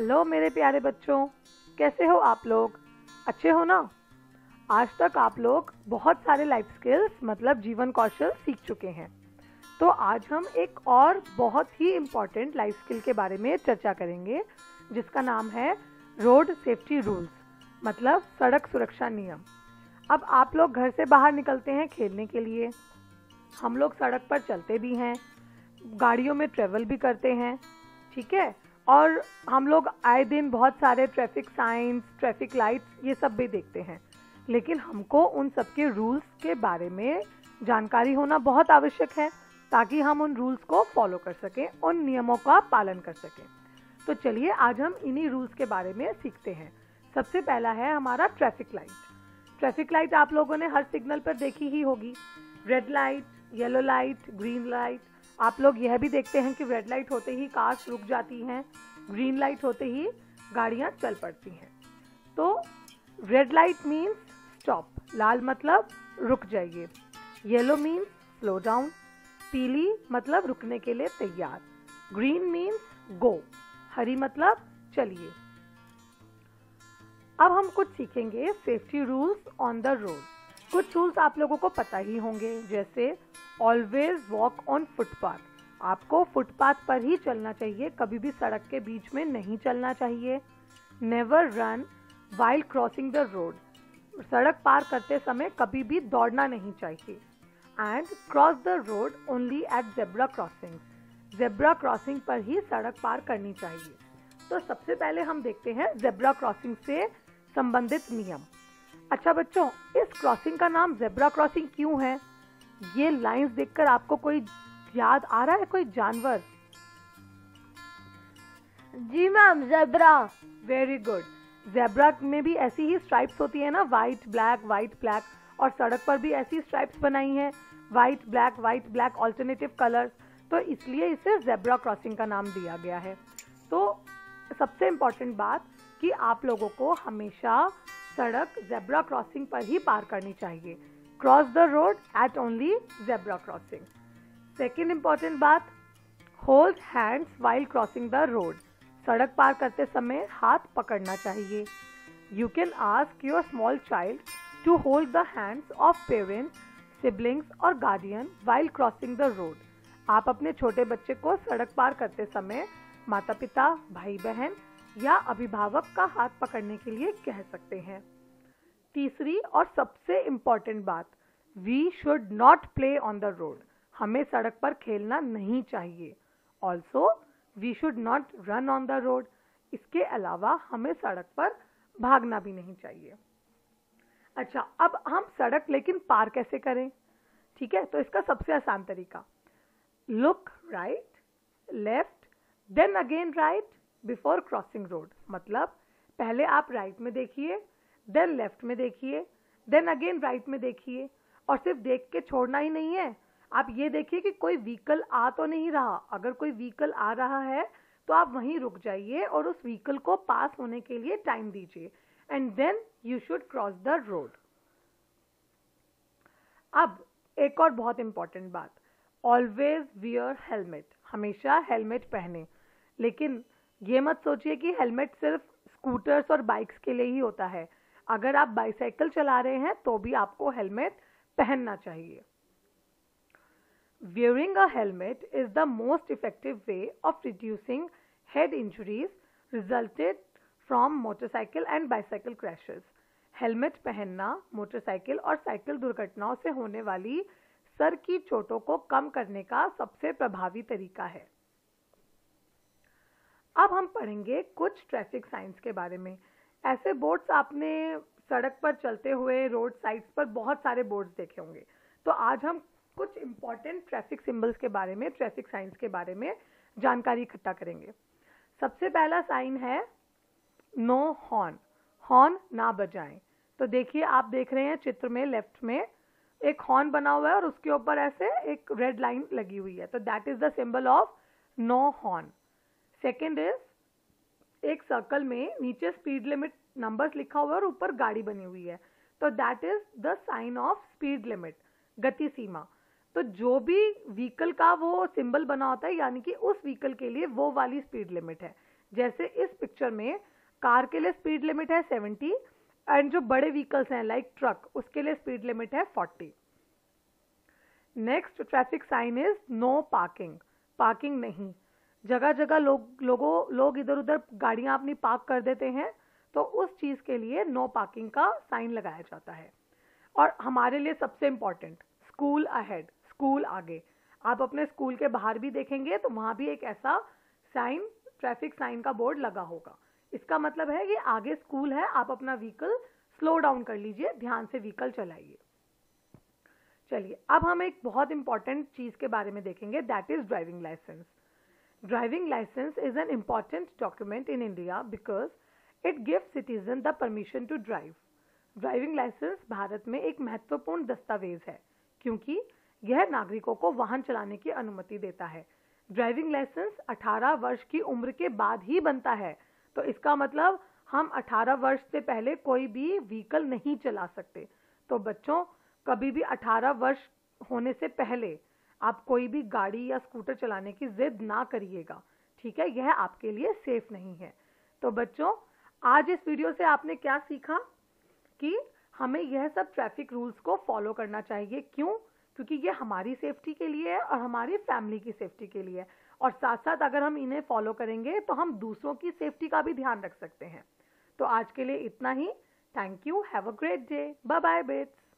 Hello मेरे प्यारे बच्चों, कैसे हो आप लोग? अच्छे हो ना? आज तक आप लोग बहुत सारे लाइफ स्किल्स मतलब जीवन कौशल सीख चुके हैं। तो आज हम एक और बहुत ही इंपॉर्टेंट लाइफ स्किल के बारे में चर्चा करेंगे, जिसका नाम है रोड सेफ्टी रूल्स मतलब सड़क सुरक्षा नियम। अब आप लोग घर से बाहर निकलते हैं खेलने के लिए। हम लोग सड़क पर चलते भी हैं, गाड़ियों में ट्रेवल भी करते हैं, ठीक है? और हम लोग आए दिन बहुत सारे ट्रैफ़िक साइंस ट्रैफ़िक लाइट्स ये सब भी देखते हैं। लेकिन हमको उन सब के रूल्स के बारे में जानकारी होना बहुत आवश्यक है, ताकि हम उन रूल्स को फॉलो कर सकें, उन नियमों का पालन कर सकें। तो चलिए, आज हम इन्हीं रूल्स के बारे में सीखते हैं। सबसे पहला है हमारा ट्रैफ़िक लाइट ट्रैफ़िक लाइट आप लोगों ने हर सिग्नल पर देखी ही होगी। Red light yellow light green light आप लोग यह भी देखते हैं कि रेड लाइट होते ही कार्स रुक जाती हैं ग्रीन लाइट होते ही गाड़ियाँ चल पड़ती हैं। तो रेड लाइट मीन्स स्टॉप लाल मतलब रुक जाइए। येलो मीन्स स्लो डाउन पीली मतलब रुकने के लिए तैयार। ग्रीन मीन्स गो हरी मतलब चलिए। अब हम कुछ सीखेंगे safety rules on the road कुछ रूल्स आप लोगों को पता ही होंगे, जैसे ऑलवेज वॉक ऑन फुटपाथ आपको फुटपाथ पर ही चलना चाहिए, कभी भी सड़क के बीच में नहीं चलना चाहिए। Never run while crossing the road सड़क पार करते समय कभी भी दौड़ना नहीं चाहिए। And cross the road only at zebra crossing zebra crossing पर ही सड़क पार करनी चाहिए। तो सबसे पहले हम देखते हैं जेब्रा क्रॉसिंग से संबंधित नियम। अच्छा बच्चों इस क्रॉसिंग का नाम जेब्रा क्रॉसिंग क्यों है? ये लाइंस देखकर आपको कोई याद आ रहा है कोई जानवर? जी ma'am zebra very good zebra में भी ऐसी ही स्ट्राइप्स होती है ना वाइट ब्लैक वाइट ब्लैक और सड़क पर भी ऐसी स्ट्राइप्स बनाई हैं white black white black alternative colours तो इसलिए इसे जेब्रा क्रॉसिंग का नाम दिया गया है। तो सबसे इम्पोर्टेंट बात कि आप लोगों को हमेशा सड़क जेब्रा क्रॉसिंग पर ही पार करनी चाहिए। Cross the road at only zebra crossing second important बात hold hands while crossing the road सड़क पार करते समय हाथ पकड़ना चाहिए। You can ask your small child to hold the hands of parents siblings और guardian while crossing the road आप अपने छोटे बच्चे को सड़क पार करते समय माता पिता भाई बहन या अभिभावक का हाथ पकड़ने के लिए कह सकते हैं। तीसरी और सबसे इंपॉर्टेंट बात we should not play on the road हमें सड़क पर खेलना नहीं चाहिए। Also we should not run on the road इसके अलावा हमें सड़क पर भागना भी नहीं चाहिए। अच्छा अब हम सड़क लेकिन पार कैसे करें? ठीक है तो इसका सबसे आसान तरीका। Look right left then again right before crossing road मतलब पहले आप राइट में देखिए देन लेफ़्ट में देखिए देन अगेन राइट में देखिए। और सिर्फ़ देख के छोड़ना ही नहीं है। आप ये देखिए कि कोई व्हीकल आ तो नहीं रहा। अगर कोई व्हीकल आ रहा है तो आप वहीं रुक जाइए और उस व्हीकल को पास होने के लिए टाइम दीजिए। And then you should cross the road अब, एक और बहुत इंपॉर्टेंट बात। ऑलवेज वियर हेलमेट हमेशा हेलमेट पहने। लेकिन ये मत सोचिए कि हेलमेट सिर्फ़ स्कूटर्स और बाइक्स के लिए ही होता है। अगर आप बाइसाइकिल चला रहे हैं तो भी आपको हेलमेट पहनना चाहिए। Wearing a helmet is the most effective way of reducing head injuries resulted from motorcycle and bicycle crashes. Helmet पहनना मोटरसाइकिल और साइकिल दुर्घटनाओं से होने वाली सर की चोटों को कम करने का सबसे प्रभावी तरीका है। अब हम पढ़ेंगे कुछ ट्रैफ़िक साइंस के बारे में। ऐसे बोर्ड्स आपने सड़क पर चलते हुए रोड साइड्स पर बहुत सारे बोर्ड्स देखे होंगे। तो आज हम कुछ इंपॉर्टेंट ट्रैफ़िक सिंबल्स के बारे में ट्रैफ़िक साइंस के बारे में जानकारी इकट्ठा करेंगे। सबसे पहला साइन है नो हॉर्न हॉर्न ना बजाएँ। तो देखिए, आप देख रहे हैं चित्र में लेफ़्ट में एक हॉर्न बना हुआ है और उसके ऊपर ऐसे एक रेड लाइन लगी हुई है। तो that is the symbol of no horn second is एक सर्कल में नीचे स्पीड लिमिट नंबर्स लिखा हुआ है और ऊपर गाड़ी बनी हुई है। तो that is the sign of speed limit गति सीमा। तो जो भी व्हीकल का वो सिंबल बना होता है, यानी कि उस व्हीकल के लिए वो वाली स्पीड लिमिट है। जैसे इस पिक्चर में कार के लिए स्पीड लिमिट है 70 एंड जो बड़े व्हीकल्स हैं लाइक ट्रक उसके लिए स्पीड लिमिट है 40 next traffic sign is no parking parking नहीं। जगह जगह लोग, लोगों, लोग इधर उधर गाड़ियाँ अपनी पार्क कर देते हैं तो उस चीज़ के लिए नो पार्किंग का साइन लगाया जाता है। और हमारे लिए सबसे इंपॉर्टेंट स्कूल अहेड स्कूल आगे। आप अपने स्कूल के बाहर भी देखेंगे तो वहाँ भी एक ऐसा साइन ट्रैफ़िक साइन का बोर्ड लगा होगा। इसका मतलब है कि आगे स्कूल है, आप अपना व्हीकल स्लो डाउन कर लीजिए, ध्यान से व्हीकल चलाइए। चलिए, अब हम एक बहुत इंपॉर्टेंट चीज़ के बारे में देखेंगे that is driving licence driving licence is an important document in India because it give citizen the permission to drive driving licence Bharat में एक महत्वपूर्ण दस्तावेज़ है, क्योंकि यह नागरिकों को वाहन चलाने की अनुमति देता है। ड्राइविंग लाइसेंस 18 वर्ष की उम्र के बाद ही बनता है तो इसका मतलब हम 18 वर्ष से पहले कोई भी व्हीकल नहीं चला सकते। तो बच्चों, कभी भी 18 वर्ष होने से पहले आप कोई भी गाड़ी या स्कूटर चलाने की जिद ना करिएगा, ठीक है? यह आपके लिए सेफ़ नहीं है। तो बच्चों, आज इस वीडियो से आपने क्या सीखा? कि हमें यह सब ट्रैफ़िक रूल्स को फॉलो करना चाहिए। क्यों? क्योंकि ये हमारी सेफ्टी के लिए है और हमारी फैमिली की सेफ्टी के लिए है। और साथ साथ अगर हम इन्हें फॉलो करेंगे तो हम दूसरों की सेफ्टी का भी ध्यान रख सकते हैं। तो आज के लिए इतना ही। Thank you have a great day bye bye bets